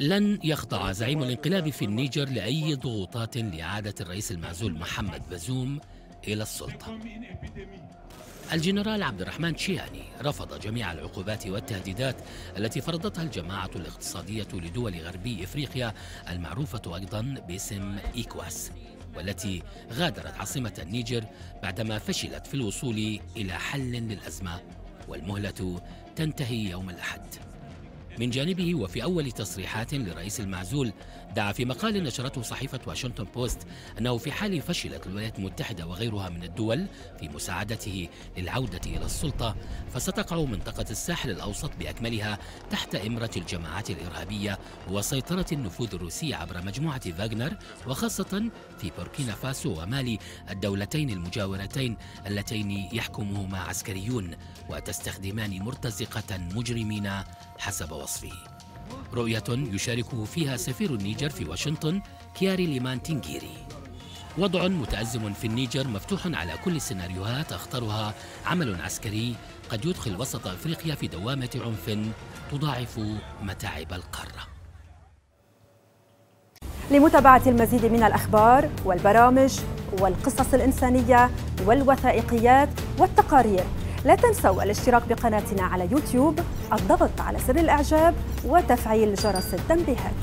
لن يخضع زعيم الانقلاب في النيجر لأي ضغوطات لإعادة الرئيس المعزول محمد بزوم إلى السلطة. الجنرال عبد الرحمن تشياني رفض جميع العقوبات والتهديدات التي فرضتها الجماعة الاقتصادية لدول غربي إفريقيا المعروفة أيضا باسم إيكواس والتي غادرت عاصمة النيجر بعدما فشلت في الوصول إلى حل للأزمة والمهلة تنتهي يوم الأحد. من جانبه وفي أول تصريحات لرئيس المعزول دعا في مقال نشرته صحيفة واشنطن بوست أنه في حال فشلت الولايات المتحدة وغيرها من الدول في مساعدته للعودة إلى السلطة فستقع منطقة الساحل الأوسط بأكملها تحت إمرة الجماعات الإرهابية وسيطرة النفوذ الروسي عبر مجموعة فاغنر وخاصة في بوركينا فاسو ومالي الدولتين المجاورتين اللتين يحكمهما عسكريون وتستخدمان مرتزقة مجرمين حسب وصفه. رؤية يشاركه فيها سفير النيجر في واشنطن كياري ليمان تنجيري وضع متأزم في النيجر مفتوح على كل السيناريوهات أخطرها عمل عسكري قد يدخل وسط أفريقيا في دوامة عنف تضاعف متاعب القارة. لمتابعة المزيد من الأخبار والبرامج والقصص الإنسانية والوثائقيات والتقارير لا تنسوا الاشتراك بقناتنا على يوتيوب الضغط على زر الإعجاب وتفعيل جرس التنبيهات.